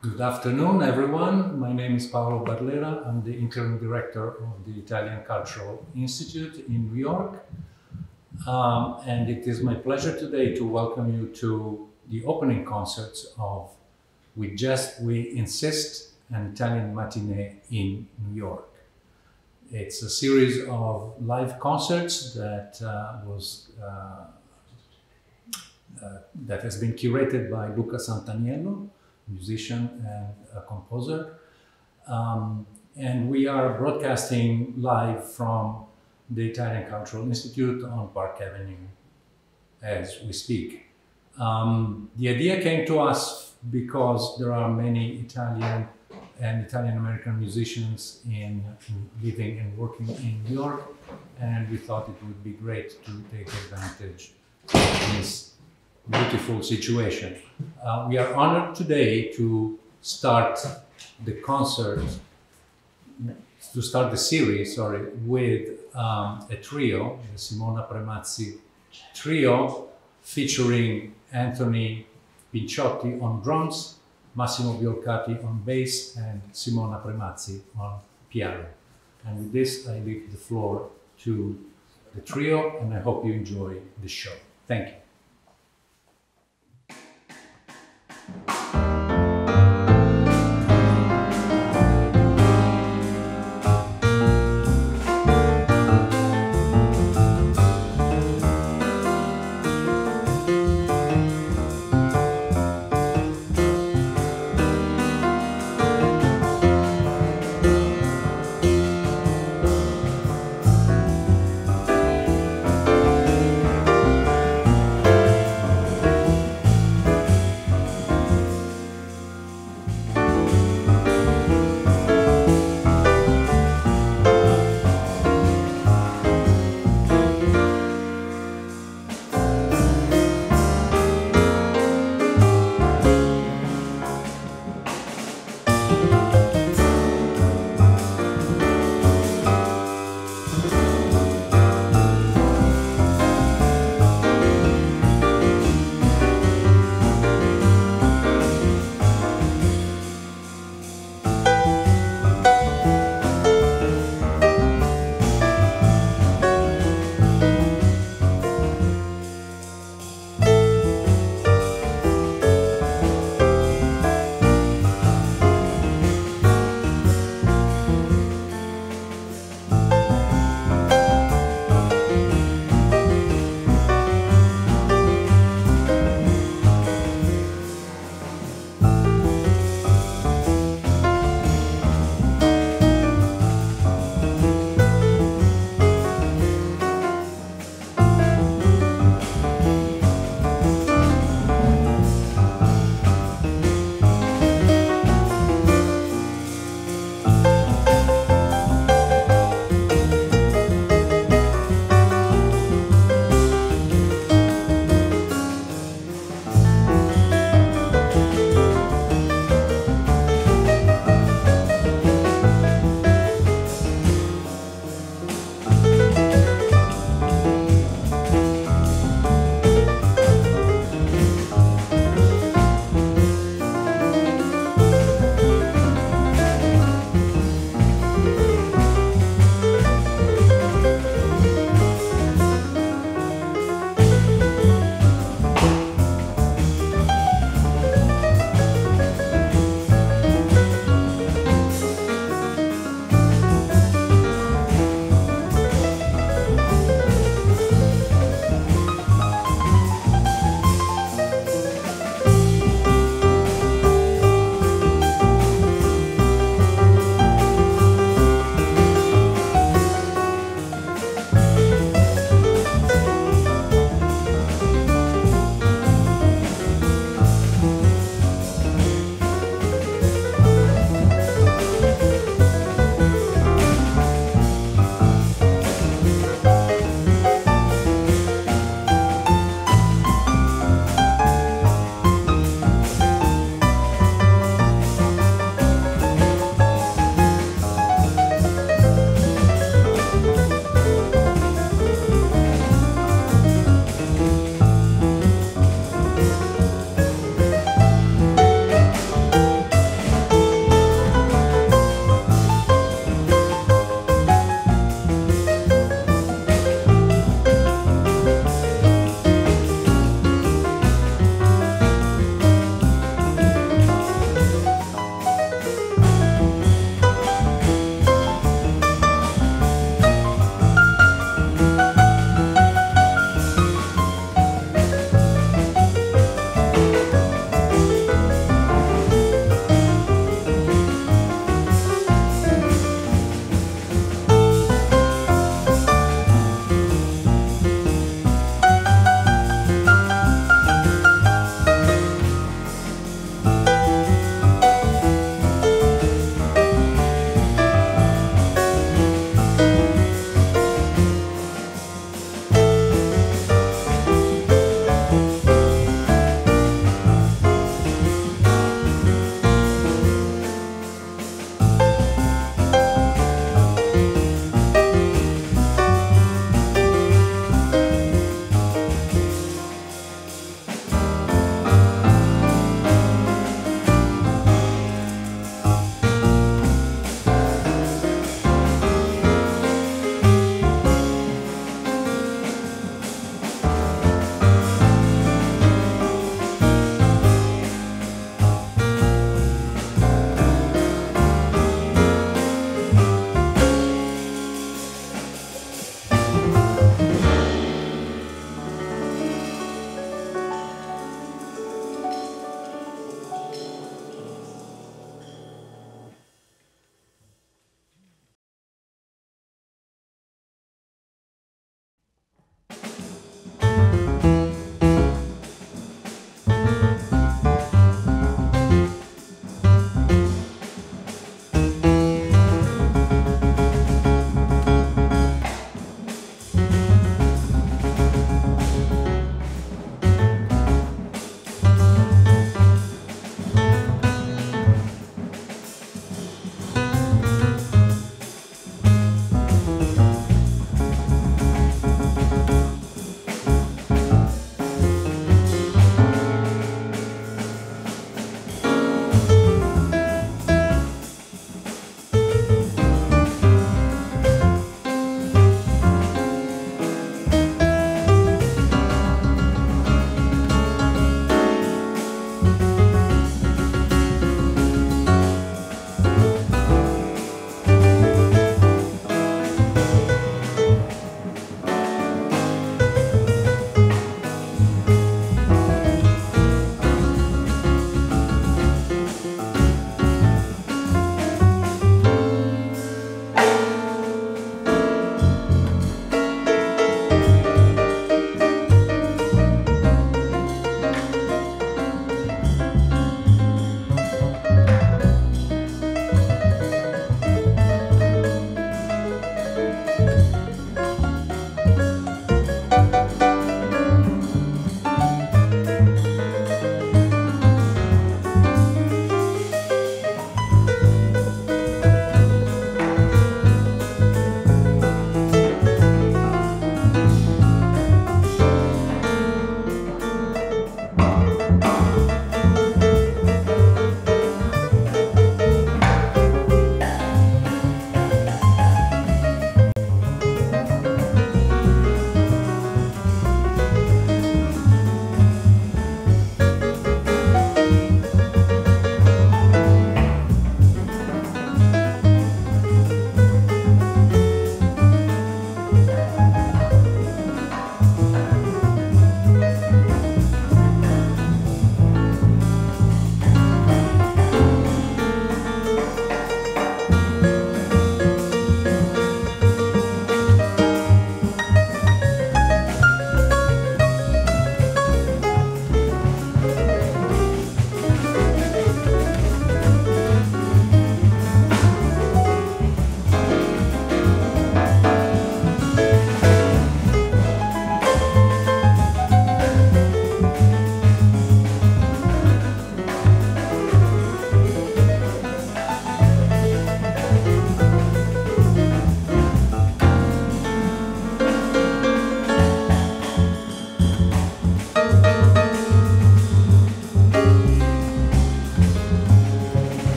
Good afternoon, everyone. My name is Paolo Barlera. I'm the interim director of the Italian Cultural Institute in New York. Um, and it is my pleasure today to welcome you to the opening concerts of With Jazz We Insist, an Italian matinee in New York. It's a series of live concerts that uh, was uh, uh, that has been curated by Luca Santaniello, musician and a composer. Um, and we are broadcasting live from the Italian Cultural Institute on Park Avenue as we speak. Um, the idea came to us because there are many Italian and Italian American musicians in, in, living and working in New York, and we thought it would be great to take advantage of this beautiful situation. Uh, we are honored today to start the concert, to start the series, sorry, with um, a trio, the Simona Premazzi trio, featuring Anthony Pinciotti on drums, Massimo Biolcati on bass, and Simona Premazzi on piano. And with this, I leave the floor to the trio, and I hope you enjoy the show. Thank you.